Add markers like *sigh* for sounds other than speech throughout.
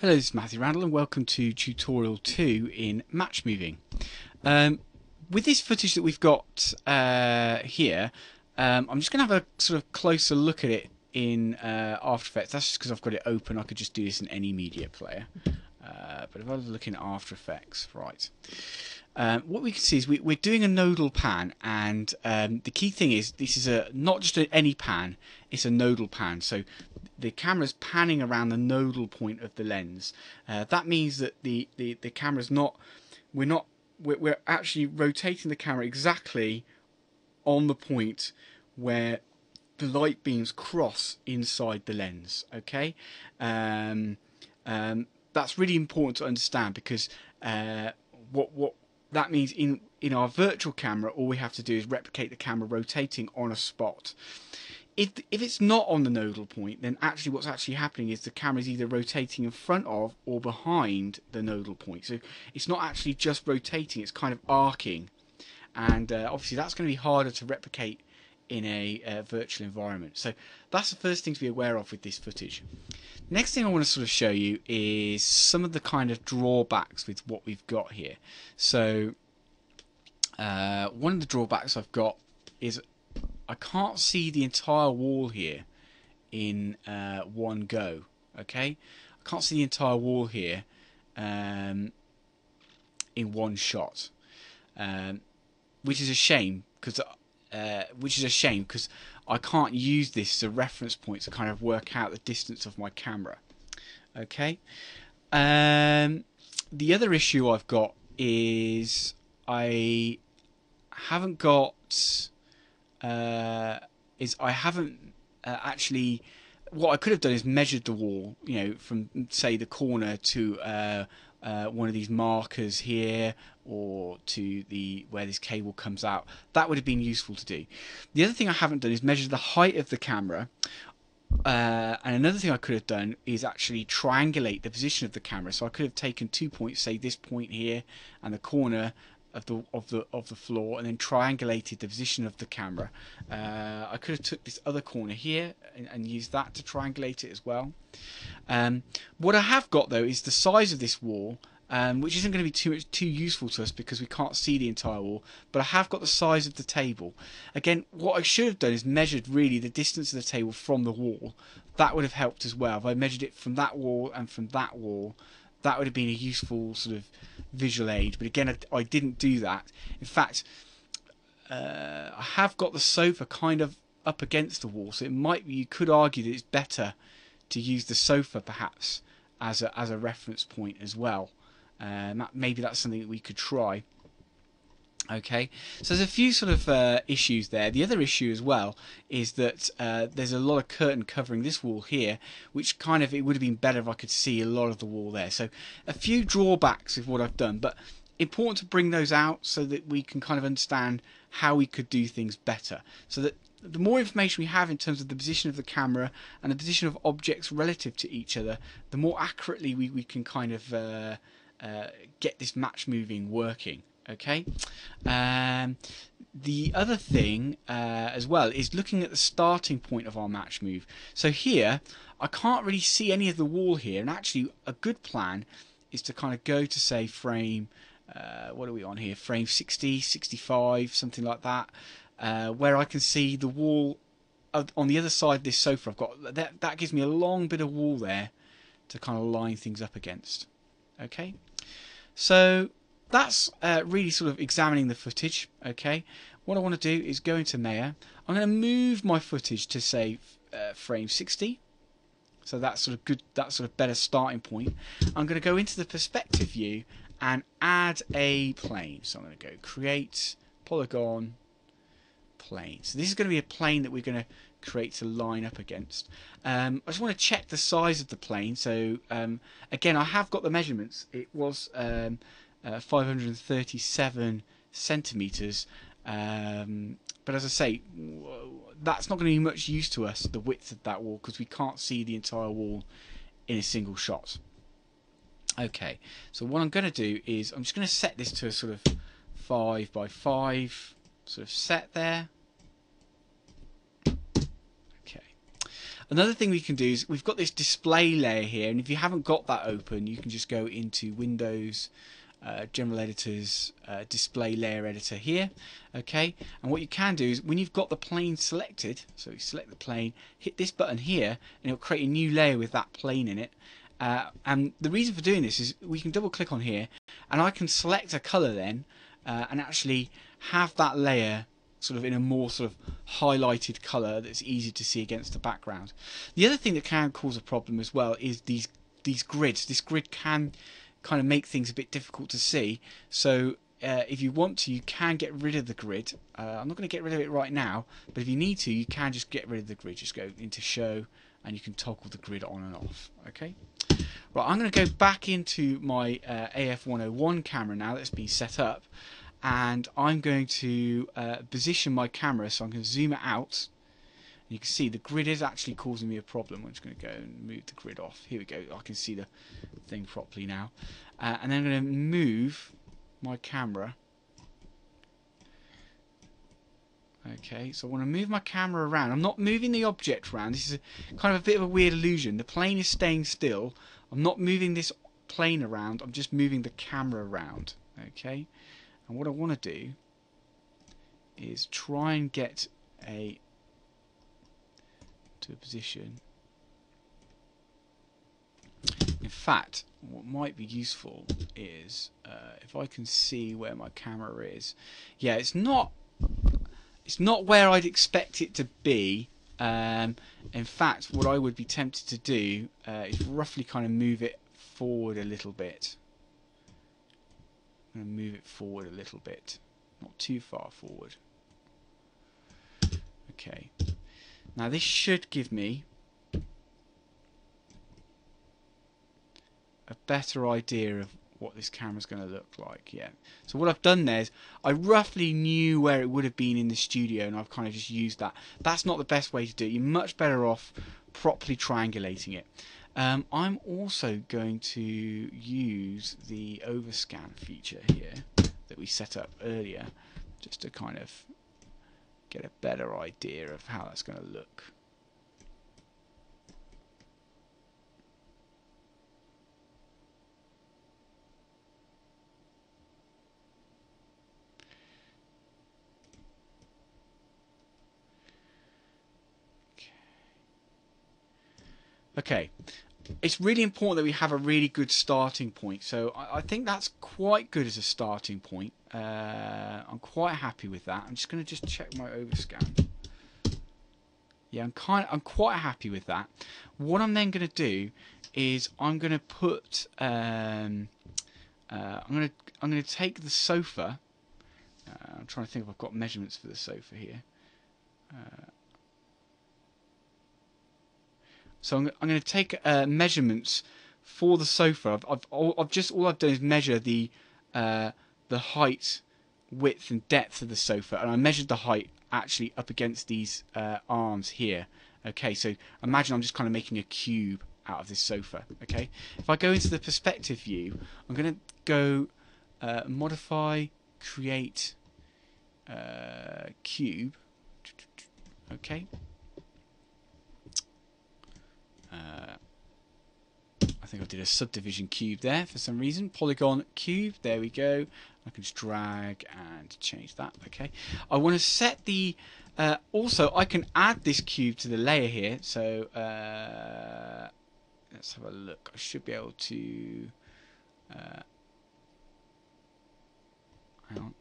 Hello, this is Mathew Randall and welcome to tutorial 2 in match moving. Um, with this footage that we've got uh, here, um, I'm just going to have a sort of closer look at it in uh, After Effects. That's just because I've got it open. I could just do this in any media player. Uh, but if I was looking at After Effects, right. Um, what we can see is we, are doing a nodal pan, and um, the key thing is this is a not just a, any pan; it's a nodal pan. So the camera's panning around the nodal point of the lens. Uh, that means that the, the, the camera's not, we're not, we're, we're actually rotating the camera exactly on the point where the light beams cross inside the lens. Okay, um, um, that's really important to understand because uh, what what that means in in our virtual camera, all we have to do is replicate the camera rotating on a spot if if it's not on the nodal point, then actually what's actually happening is the camera is either rotating in front of or behind the nodal point. So it's not actually just rotating; it's kind of arcing, and uh, obviously that's going to be harder to replicate in a uh, virtual environment. So that's the first thing to be aware of with this footage. Next thing I want to sort of show you is some of the kind of drawbacks with what we've got here. So uh, one of the drawbacks I've got is I can't see the entire wall here in uh, one go. Okay, I can't see the entire wall here um, in one shot, um, which is a shame because uh, which is a shame because I can't use this as a reference point to kind of work out the distance of my camera. Okay. Um, the other issue I've got is I haven't got uh, is I haven't uh, actually. What I could have done is measured the wall, you know, from say the corner to uh, uh, one of these markers here, or to the where this cable comes out. That would have been useful to do. The other thing I haven't done is measure the height of the camera. Uh, and another thing I could have done is actually triangulate the position of the camera. So I could have taken two points, say this point here and the corner, of the of the of the floor and then triangulated the position of the camera. Uh, I could have took this other corner here and, and used that to triangulate it as well. Um, what I have got though is the size of this wall. Um, which isn't going to be too much, too useful to us because we can't see the entire wall. But I have got the size of the table. Again, what I should have done is measured really the distance of the table from the wall. That would have helped as well. If I measured it from that wall and from that wall, that would have been a useful sort of visual aid. But again, I, I didn't do that. In fact, uh, I have got the sofa kind of up against the wall, so it might be, you could argue that it's better to use the sofa perhaps as a as a reference point as well. Uh, maybe that's something that we could try. Okay, so there's a few sort of uh, issues there. The other issue as well is that uh, there's a lot of curtain covering this wall here, which kind of it would have been better if I could see a lot of the wall there. So a few drawbacks of what I've done, but important to bring those out so that we can kind of understand how we could do things better. So that the more information we have in terms of the position of the camera and the position of objects relative to each other, the more accurately we, we can kind of uh, uh get this match moving working. Okay. Um, the other thing uh, as well is looking at the starting point of our match move. So here, I can't really see any of the wall here, and actually a good plan is to kind of go to say frame, uh, what are we on here, frame 60, 65, something like that, uh, where I can see the wall on the other side of this sofa. I've got that, that gives me a long bit of wall there to kind of line things up against. Okay, so that's uh, really sort of examining the footage. Okay, what I want to do is go into Maya. I'm going to move my footage to say uh, frame 60. So that's sort of good. That's sort of better starting point. I'm going to go into the perspective view and add a plane. So I'm going to go create polygon plane. So this is going to be a plane that we're going to create to line up against. Um, I just want to check the size of the plane. So um, again, I have got the measurements. It was um, uh, 537 centimeters. Um, but as I say, that's not going to be much use to us, the width of that wall, because we can't see the entire wall in a single shot. Okay, so what I'm going to do is I'm just going to set this to a sort of 5 by 5 sort of set there. Okay. Another thing we can do is we've got this display layer here, and if you haven't got that open, you can just go into Windows, uh, General Editors, uh, Display Layer Editor here. Okay, and what you can do is when you've got the plane selected, so you select the plane, hit this button here, and it'll create a new layer with that plane in it. Uh, and the reason for doing this is we can double click on here, and I can select a color then, uh, and actually have that layer sort of in a more sort of highlighted colour that's easy to see against the background. The other thing that can cause a problem as well is these these grids. This grid can kind of make things a bit difficult to see. So uh, if you want to, you can get rid of the grid. Uh, I'm not going to get rid of it right now, but if you need to, you can just get rid of the grid. Just go into Show, and you can toggle the grid on and off. Okay. Right, I'm going to go back into my uh, AF101 camera now that's been set up, and I'm going to uh, position my camera so I'm going to zoom it out you can see the grid is actually causing me a problem. I'm just going to go and move the grid off. Here we go. I can see the thing properly now. Uh, and then I'm going to move my camera. Okay so I want to move my camera around. I'm not moving the object around. This is a, kind of a bit of a weird illusion. The plane is staying still. I'm not moving this plane around. I'm just moving the camera around. Okay? And what I want to do is try and get a to a position. In fact, what might be useful is uh, if I can see where my camera is. Yeah, it's not it's not where I'd expect it to be. Um, in fact, what I would be tempted to do uh, is roughly kind of move it forward a little bit. I'm going to move it forward a little bit, not too far forward. Okay. Now this should give me a better idea of what this camera's going to look like. Yeah. So what I've done there is I roughly knew where it would have been in the studio and I've kind of just used that. That's not the best way to do it. You're much better off properly triangulating it. Um, I'm also going to use the overscan feature here that we set up earlier just to kind of get a better idea of how that's going to look. Okay, it's really important that we have a really good starting point. So I, I think that's quite good as a starting point. Uh, I'm quite happy with that. I'm just going to just check my overscan. Yeah, I'm kind. I'm quite happy with that. What I'm then going to do is I'm going to put. Um, uh, I'm going to. I'm going to take the sofa. Uh, I'm trying to think if I've got measurements for the sofa here. Uh, So I'm, I'm going to take uh, measurements for the sofa. I've, I've, I've, just all I've done is measure the uh, the height, width, and depth of the sofa, and I measured the height actually up against these uh, arms here. Okay, so imagine I'm just kind of making a cube out of this sofa. Okay, if I go into the perspective view, I'm going to go uh, modify, create uh, cube. Okay, uh, I think I did a subdivision cube there for some reason. Polygon cube, there we go. I can just drag and change that. Okay. I want to set the. Uh, also, I can add this cube to the layer here. So uh, let's have a look. I should be able to. Uh, hang on.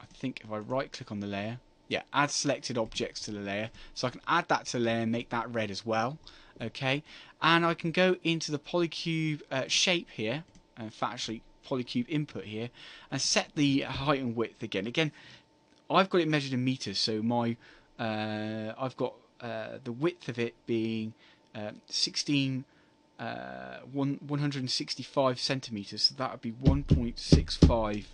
I think if I right click on the layer, yeah, add selected objects to the layer. So I can add that to the layer and make that red as well okay? And I can go into the polycube uh, shape here in fact actually polycube input here and set the height and width again. Again I've got it measured in meters so my uh, I've got uh, the width of it being uh, 16 uh, one, 165 centimeters so that would be 1.65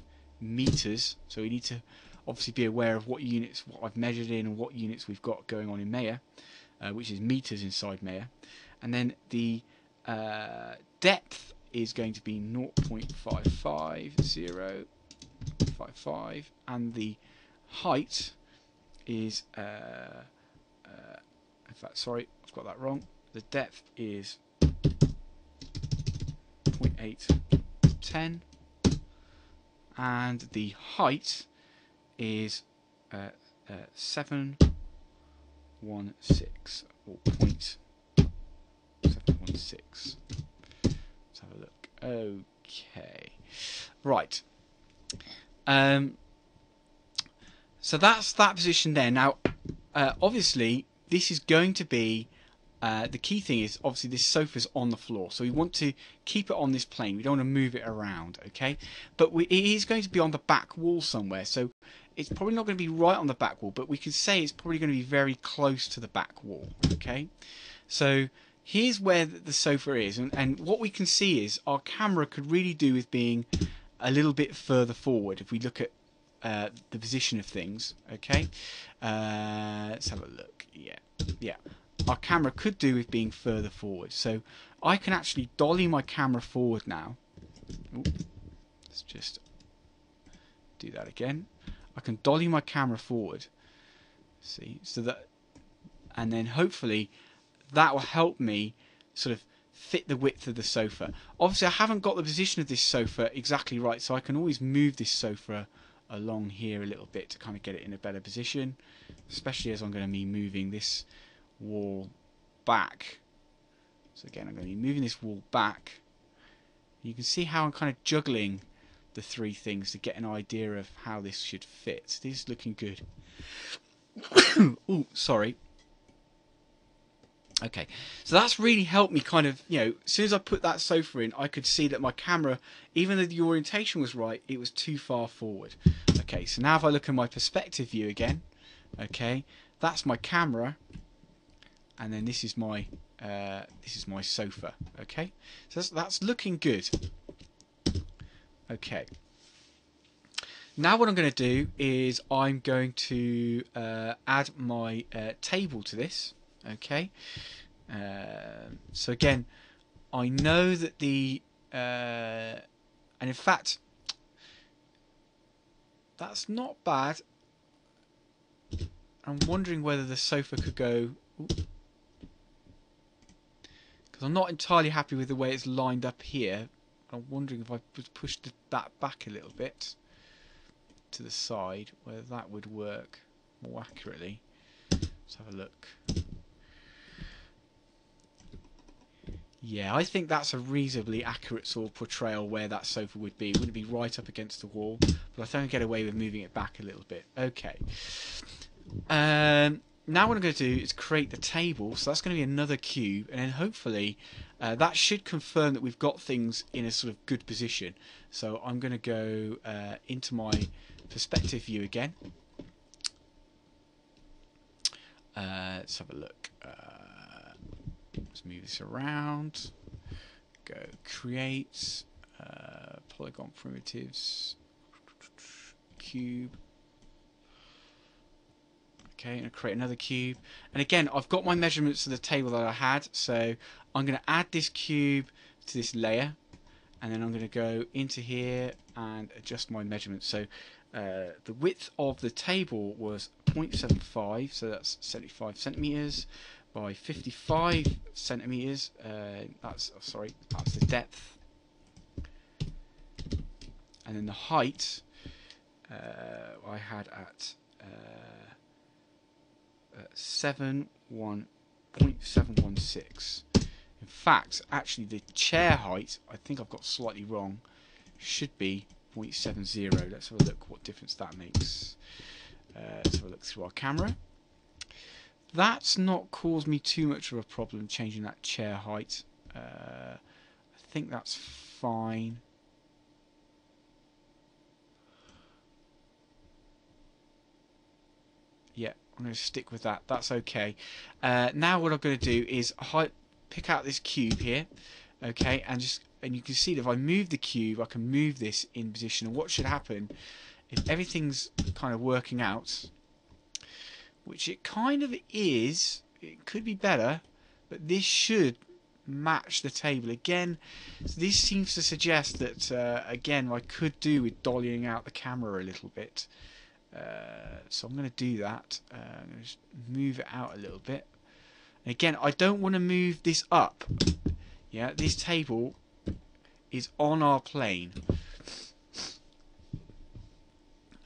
meters. So we need to obviously be aware of what units what I've measured in and what units we've got going on in Maya. uh, which is meters inside Maya. And then the uh, depth is going to be 0.55055 and the height is uh, uh, in fact sorry I've got that wrong the depth is 0.810 and the height is uh, uh, 716 or point 716 let's have a look. Okay. Right. Um, so that's that position there. Now uh, obviously this is going to be uh, the key thing is obviously this sofa's on the floor, so we want to keep it on this plane. We don't want to move it around, okay? But we, it is going to be on the back wall somewhere, so it's probably not going to be right on the back wall, but we can say it's probably going to be very close to the back wall, okay? So here's where the sofa is, and, and what we can see is our camera could really do with being a little bit further forward if we look at uh, the position of things, okay? Uh, let's have a look. Yeah, yeah our camera could do with being further forward. So I can actually dolly my camera forward now. Ooh, let's just do that again. I can dolly my camera forward. See, so that, and then hopefully that will help me sort of fit the width of the sofa. Obviously, I haven't got the position of this sofa exactly right, so I can always move this sofa along here a little bit to kind of get it in a better position, especially as I'm going to be moving this wall back. So again, I'm going to be moving this wall back. You can see how I'm kind of juggling the three things to get an idea of how this should fit. This is looking good. *coughs* oh, sorry. Okay, so that's really helped me kind of, you know, as soon as I put that sofa in, I could see that my camera, even though the orientation was right, it was too far forward. Okay, so now if I look at my perspective view again, okay, that's my camera, and then this is my uh, this is my sofa okay so that's, that's looking good okay. Now what I'm going to do is I'm going to uh, add my uh, table to this okay? Uh, so again I know that the uh, and in fact that's not bad. I'm wondering whether the sofa could go because I'm not entirely happy with the way it's lined up here. I'm wondering if I pushed that back a little bit to the side, whether that would work more accurately. Let's have a look. Yeah, I think that's a reasonably accurate sort of portrayal where that sofa would be. It wouldn't be right up against the wall, but I think I get away with moving it back a little bit. Okay. Um, now what I'm going to do is create the table so that's going to be another cube and then hopefully uh, that should confirm that we've got things in a sort of good position. So I'm going to go uh, into my perspective view again. Uh, let's have a look. Uh, let's move this around. Go create uh, polygon primitives cube Okay, and create another cube. And again, I've got my measurements of the table that I had, so I'm going to add this cube to this layer, and then I'm going to go into here and adjust my measurements. So uh, the width of the table was 0.75, so that's 75 centimeters by 55 centimeters. Uh, that's oh, sorry, that's the depth, and then the height uh, I had at seven one point seven one six. In fact, actually the chair height, I think I've got slightly wrong, should be 0.70. Let's have a look what difference that makes. Uh, let's have a look through our camera. That's not caused me too much of a problem changing that chair height. Uh, I think that's fine. Yeah, I'm going to stick with that. That's okay. Uh, now what I'm going to do is pick out this cube here, okay, and just and you can see that if I move the cube, I can move this in position. And what should happen if everything's kind of working out, which it kind of is. It could be better, but this should match the table again. So this seems to suggest that uh, again I could do with dollying out the camera a little bit. Uh, so I'm going to do that. Uh, I'm going to just move it out a little bit. Again, I don't want to move this up. Yeah, this table is on our plane.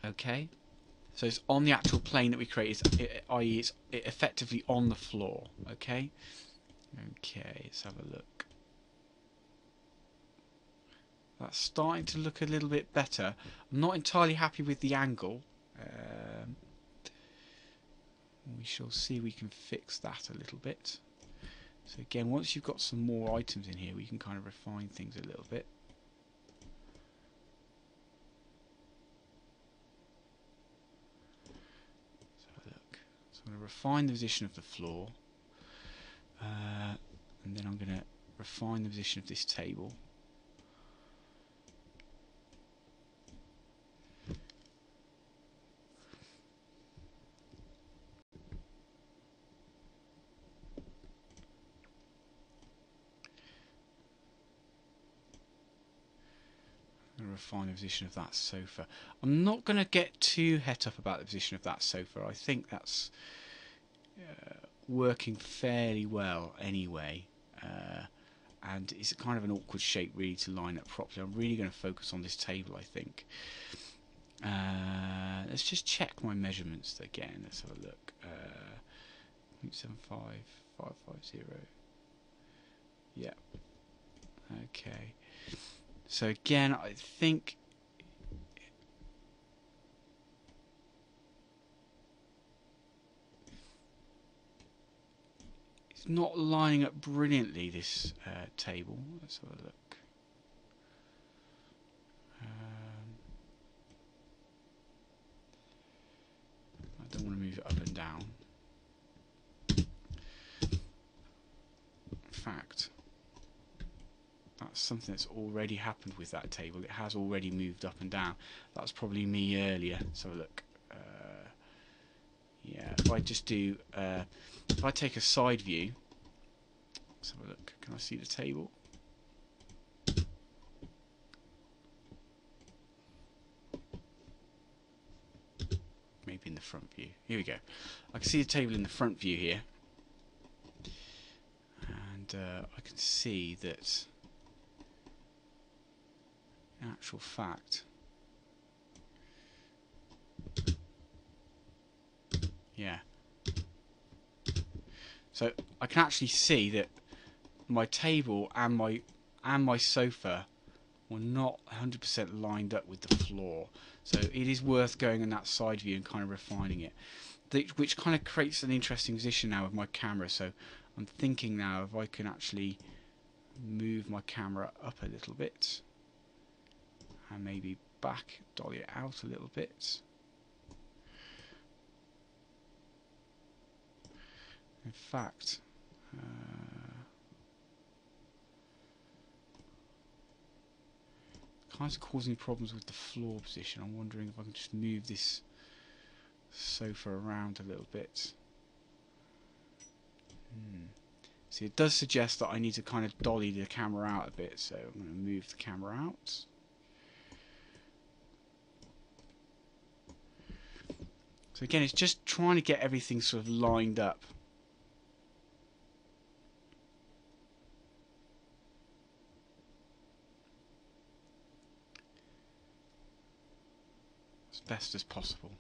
Okay, so it's on the actual plane that we created, i.e. it's effectively on the floor. Okay, okay, let's have a look. That's starting to look a little bit better. I'm not entirely happy with the angle. Um, we shall see we can fix that a little bit. So again, once you've got some more items in here, we can kind of refine things a little bit. So look, so I'm going to refine the position of the floor, uh, and then I'm going to refine the position of this table. Refine the position of that sofa. I'm not going to get too het up about the position of that sofa. I think that's uh, working fairly well anyway. Uh, and it's kind of an awkward shape really to line up properly. I'm really going to focus on this table, I think. Uh, let's just check my measurements again. Let's have a look. Uh, 0.75550. Yeah. Okay. So again, I think it's not lining up brilliantly, this uh, table. Let's have a look. Um, I don't want to move it up and down. In fact, that's something that's already happened with that table. It has already moved up and down. That's probably me earlier. So look, uh, yeah. If I just do, uh, if I take a side view, have a look. Can I see the table? Maybe in the front view. Here we go. I can see the table in the front view here, and uh, I can see that actual fact. Yeah. So I can actually see that my table and my and my sofa were not 100% lined up with the floor. So it is worth going in that side view and kind of refining it. Which kind of creates an interesting position now with my camera. So I'm thinking now if I can actually move my camera up a little bit and maybe back, dolly it out a little bit. In fact, uh, kind of causing problems with the floor position. I'm wondering if I can just move this sofa around a little bit. Hmm. See, it does suggest that I need to kind of dolly the camera out a bit, so I'm going to move the camera out. So again, it's just trying to get everything sort of lined up. As best as possible.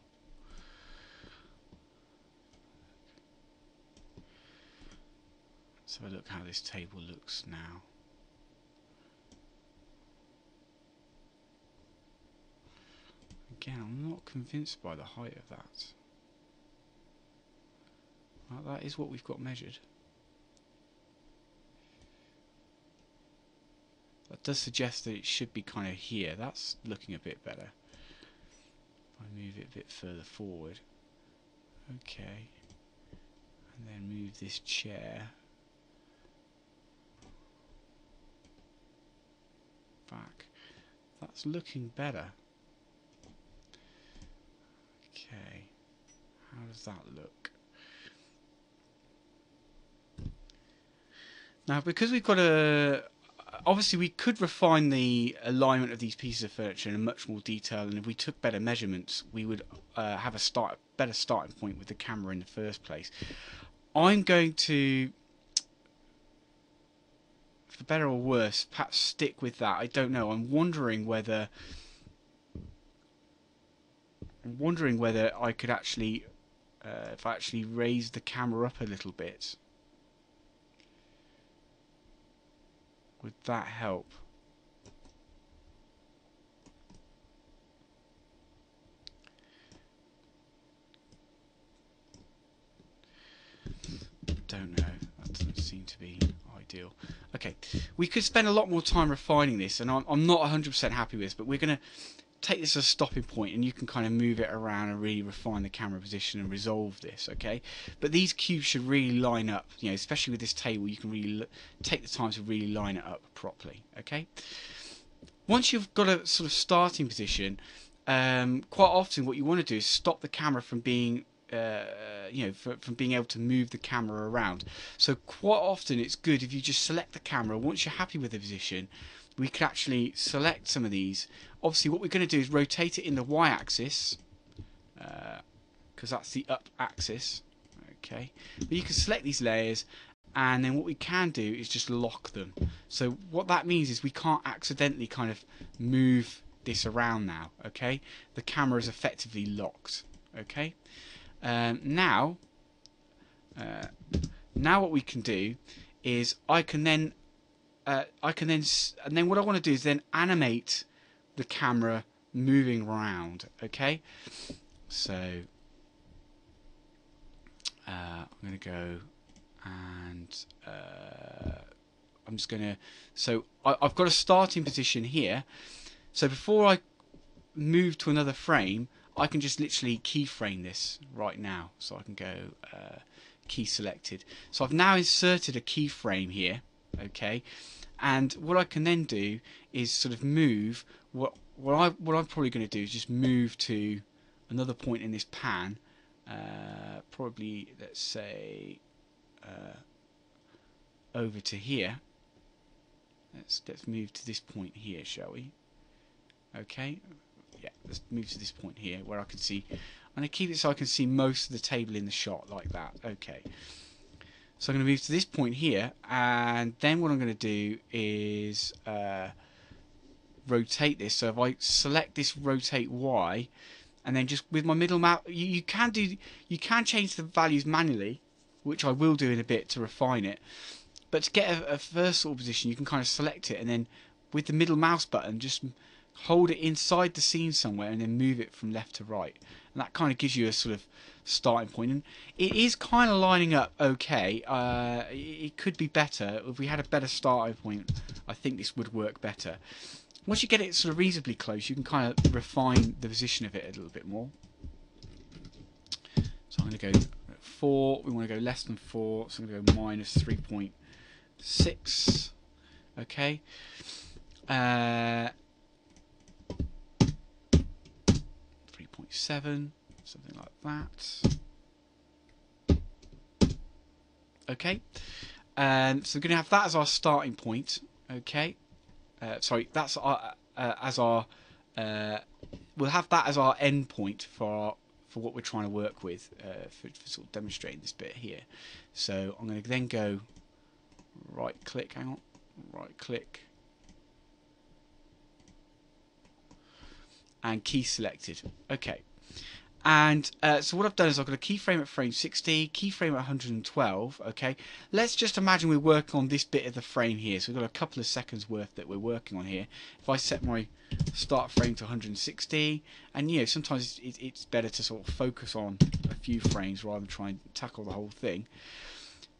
So look how this table looks now. Again, I'm not convinced by the height of that. Well, that is what we've got measured. That does suggest that it should be kind of here. That's looking a bit better. If I move it a bit further forward. Okay. And then move this chair back. That's looking better. Okay. How does that look? Now, because we've got a... Obviously, we could refine the alignment of these pieces of furniture in much more detail, and if we took better measurements, we would uh, have a start, better starting point with the camera in the first place. I'm going to, for better or worse, perhaps stick with that. I don't know. I'm wondering whether, I'm wondering whether I could actually, uh, if I actually raise the camera up a little bit, would that help? don't know. That doesn't seem to be ideal. Okay, we could spend a lot more time refining this, and I'm, I'm not 100% happy with this, but we're going to take this as a stopping point and you can kind of move it around and really refine the camera position and resolve this okay? But these cubes should really line up you know especially with this table you can really take the time to really line it up properly okay? Once you've got a sort of starting position um, quite often what you want to do is stop the camera from being uh, you know, for, from being able to move the camera around. So quite often it's good if you just select the camera. Once you're happy with the position, we can actually select some of these. Obviously what we're going to do is rotate it in the y-axis, because uh, that's the up axis. Okay, but you can select these layers and then what we can do is just lock them. So what that means is we can't accidentally kind of move this around now, okay? The camera is effectively locked, okay? Um, now, uh, now what we can do is I can then, uh, I can then, and then what I want to do is then animate the camera moving around. Okay, so uh, I'm going to go and uh, I'm just going to. So I, I've got a starting position here. So before I move to another frame, I can just literally keyframe this right now. So I can go uh, key selected. So I've now inserted a keyframe here, okay? And what I can then do is sort of move what what I what I'm probably going to do is just move to another point in this pan. Uh, probably let's say uh, over to here. Let's let's move to this point here, shall we? Okay, yeah, let's move to this point here where I can see. I'm going to keep it so I can see most of the table in the shot like that. Okay. So I'm going to move to this point here, and then what I'm going to do is uh, rotate this. So if I select this rotate Y, and then just with my middle mouse, you, you can do, you can change the values manually, which I will do in a bit to refine it. But to get a, a first sort of position, you can kind of select it, and then with the middle mouse button, just hold it inside the scene somewhere and then move it from left to right. And that kind of gives you a sort of starting point. And it is kind of lining up okay. Uh, it could be better. If we had a better starting point, I think this would work better. Once you get it sort of reasonably close, you can kind of refine the position of it a little bit more. So I'm going to go 4. We want to go less than 4. So I'm going to go minus 3.6. Okay. Uh, 7, something like that. Okay, and so we're going to have that as our starting point. Okay, uh, sorry, that's our, uh, as our. Uh, we'll have that as our end point for our, for what we're trying to work with uh, for, for, sort of demonstrating this bit here. So I'm going to then go right click. Hang on, right click. And key selected. Okay. And uh, so what I've done is I've got a keyframe at frame 60, keyframe at 112, okay? Let's just imagine we're working on this bit of the frame here. So we've got a couple of seconds worth that we're working on here. If I set my start frame to 160, and you know, sometimes it's better to sort of focus on a few frames rather than try and tackle the whole thing.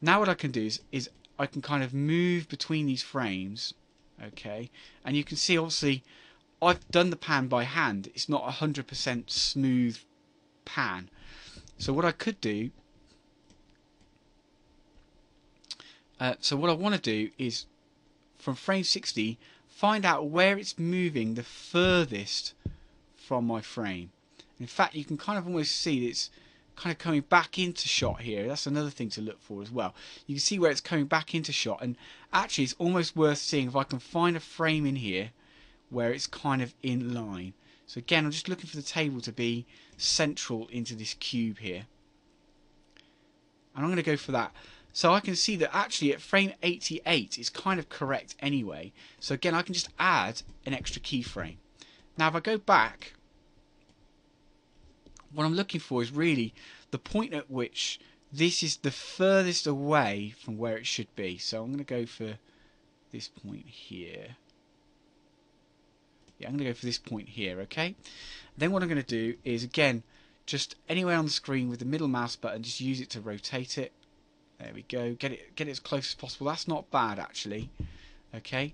Now what I can do is, is I can kind of move between these frames, okay? And you can see obviously I've done the pan by hand. It's not 100% smooth pan. So what I could do, uh, so what I want to do is from frame 60, find out where it's moving the furthest from my frame. In fact, you can kind of almost see that it's kind of coming back into shot here. That's another thing to look for as well. You can see where it's coming back into shot, and actually, it's almost worth seeing if I can find a frame in here where it's kind of in line. So again, I'm just looking for the table to be central into this cube here. and I'm going to go for that. So I can see that actually at frame 88 it's kind of correct anyway. So again, I can just add an extra keyframe. Now if I go back, what I'm looking for is really the point at which this is the furthest away from where it should be. So I'm going to go for this point here. Yeah, I'm going to go for this point here, okay? Then what I'm going to do is, again, just anywhere on the screen with the middle mouse button, just use it to rotate it. There we go. Get it get it as close as possible. That's not bad actually. Okay.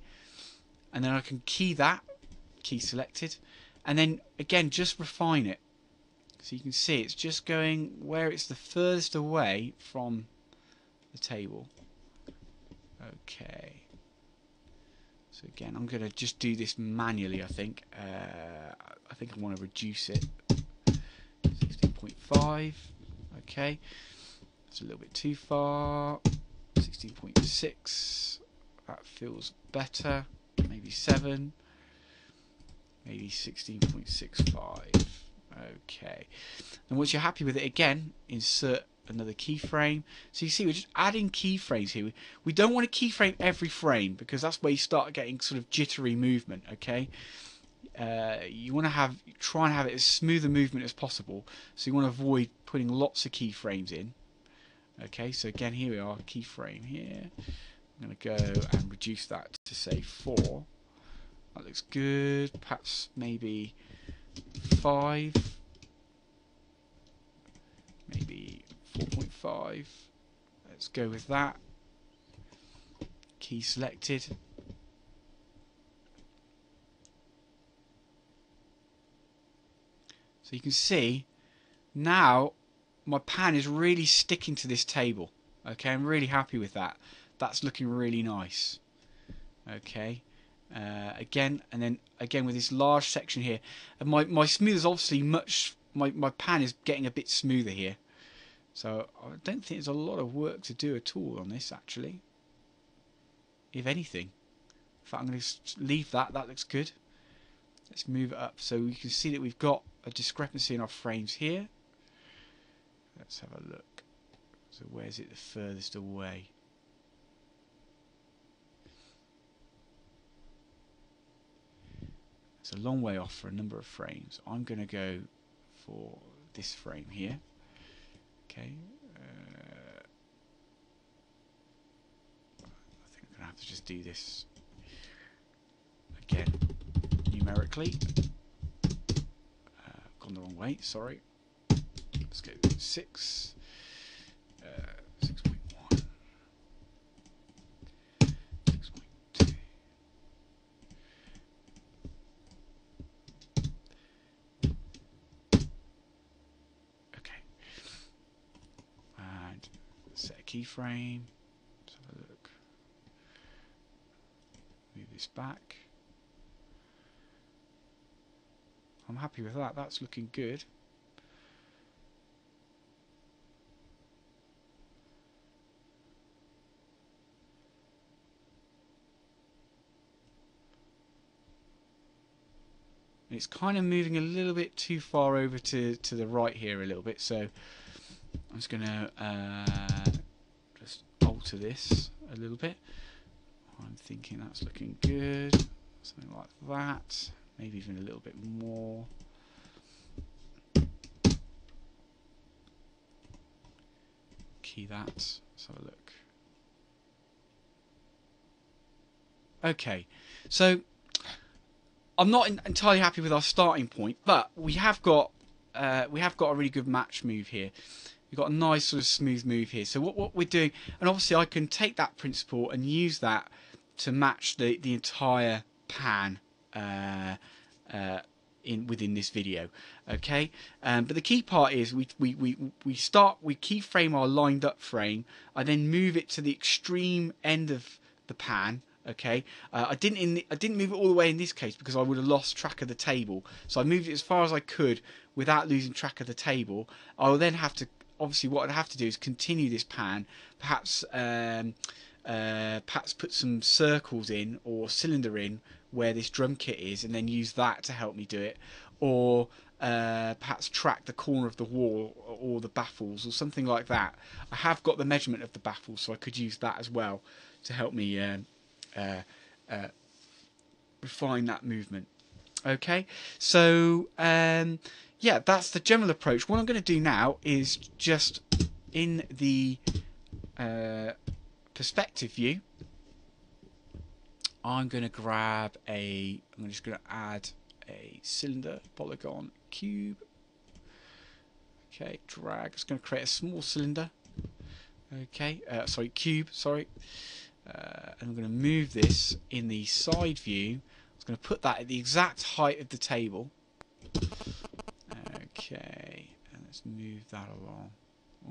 And then I can key that, key selected, and then again just refine it. So you can see it's just going where it's the furthest away from the table. Okay. So again, I'm going to just do this manually, I think. Uh, I think I want to reduce it. 16.5. Okay. It's a little bit too far. 16.6. That feels better. Maybe 7. Maybe 16.65. Okay. And once you're happy with it again, insert another keyframe. So you see we're just adding keyframes here. We don't want to keyframe every frame because that's where you start getting sort of jittery movement, okay? Uh, you want to have try and have it as smooth a movement as possible. So you want to avoid putting lots of keyframes in. Okay, so again, here we are, keyframe here. I'm going to go and reduce that to say 4. That looks good. Perhaps maybe 5. Maybe 4.5. Let's go with that. Key selected. So you can see now my pan is really sticking to this table. Okay, I'm really happy with that. That's looking really nice. Okay, uh, again, and then again with this large section here. And my, my smooth is obviously much, my, my pan is getting a bit smoother here. So I don't think there's a lot of work to do at all on this actually. If anything. In fact, I'm going to leave that. That looks good. Let's move it up so we can see that we've got a discrepancy in our frames here. Let's have a look. So where's it the furthest away? It's a long way off for a number of frames. I'm going to go for this frame here. Okay. Uh, I think I'm going to have to just do this again numerically. Uh, gone the wrong way, sorry. Let's go six. Uh, six point one. Six point two. Okay. And keyframe. Let's have a look. Move this back. I'm happy with that. That's looking good. it's kind of moving a little bit too far over to, to the right here a little bit so I'm just going to uh, alter this a little bit. I'm thinking that's looking good. Something like that. Maybe even a little bit more. Key that. Let's have a look. Okay. So I'm not entirely happy with our starting point, but we have got uh, we have got a really good match move here. We've got a nice sort of smooth move here. So what what we're doing, and obviously I can take that principle and use that to match the the entire pan uh, uh, in within this video. Okay, um, but the key part is we we we we start we keyframe our lined up frame. I then move it to the extreme end of the pan okay uh, I didn't in the, I didn't move it all the way in this case because I would have lost track of the table so I moved it as far as I could without losing track of the table I will then have to obviously what I'd have to do is continue this pan perhaps um, uh, perhaps put some circles in or cylinder in where this drum kit is and then use that to help me do it or uh, perhaps track the corner of the wall or the baffles or something like that. I have got the measurement of the baffles, so I could use that as well to help me uh, uh, uh refine that movement. Okay, so um, yeah, that's the general approach. What I'm going to do now is just in the uh, perspective view, I'm going to grab a, I'm just going to add a cylinder, polygon, cube. Okay, drag. It's going to create a small cylinder. Okay, uh, sorry, cube, sorry. Uh, and I'm going to move this in the side view. I'm going to put that at the exact height of the table. Okay, and let's move that along.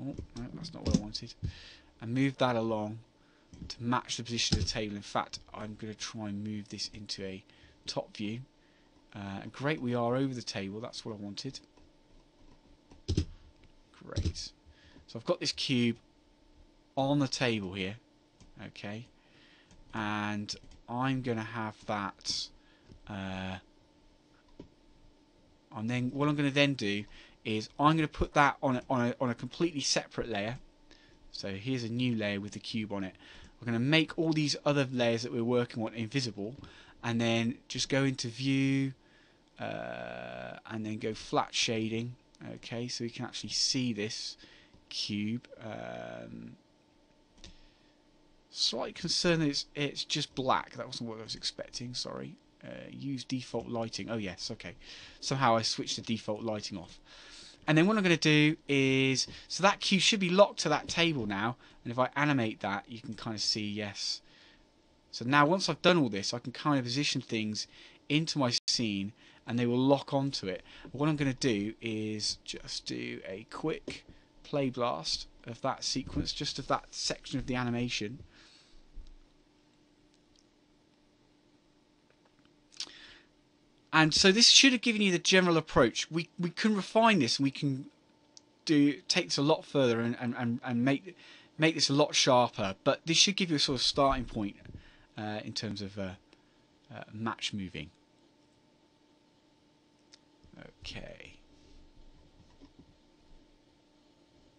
Oh, no, that's not what I wanted. And move that along to match the position of the table. In fact, I'm going to try and move this into a top view. Uh, great, we are over the table. That's what I wanted. Great. So I've got this cube on the table here. Okay. And I'm going to have that... Uh, and then what I'm going to then do is I'm going to put that on a, on a, on a completely separate layer. So here's a new layer with the cube on it. We're going to make all these other layers that we're working on invisible and then just go into view uh, and then go flat shading okay so we can actually see this cube um, slightly concerned that it's, it's just black that wasn't what I was expecting sorry uh, use default lighting. Oh yes okay. Somehow I switched the default lighting off. And then what I'm going to do is so that cube should be locked to that table now. And if I animate that you can kind of see yes. So now once I've done all this I can kind of position things into my scene and they will lock onto it. what I'm going to do is just do a quick play blast of that sequence, just of that section of the animation. And so this should have given you the general approach. We we can refine this and we can do take this a lot further and, and, and and make make this a lot sharper. But this should give you a sort of starting point uh, in terms of uh, uh, match moving. Okay.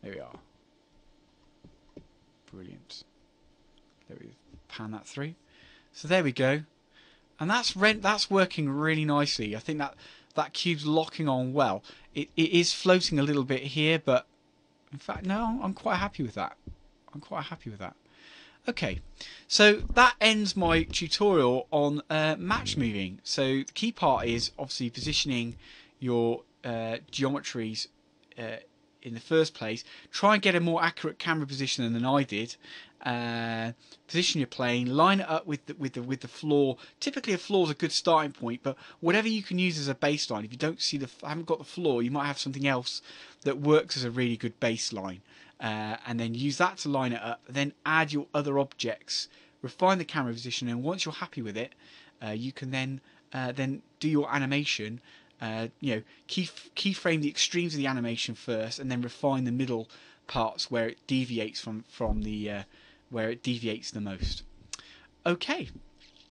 There we are. Brilliant. There we pan that through. So there we go. And that's rent that's working really nicely. I think that that cube's locking on well. It it is floating a little bit here, but in fact no, I'm quite happy with that. I'm quite happy with that. Okay, so that ends my tutorial on uh, match moving. So the key part is obviously positioning your uh, geometries uh, in the first place. Try and get a more accurate camera position than I did. Uh, position your plane, line it up with the, with the with the floor. Typically, a floor is a good starting point, but whatever you can use as a baseline. If you don't see the, haven't got the floor, you might have something else that works as a really good baseline, uh, and then use that to line it up. Then add your other objects, refine the camera position, and once you're happy with it, uh, you can then uh, then do your animation uh, you know, key keyframe the extremes of the animation first, and then refine the middle parts where it deviates from from the uh, where it deviates the most. Okay,